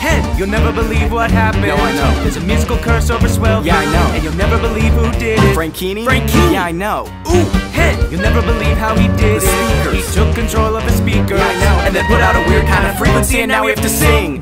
head. you'll never believe what happened. No, I know. There's a musical curse over swell. Yeah, I know. And you'll never believe who did it. Frankini? Frankini. Yeah, I know. Ooh, head. you'll never believe how he did The it. He took control of the speaker. Yeah, I know. And then put out a weird kind of frequency, and now we have to sing.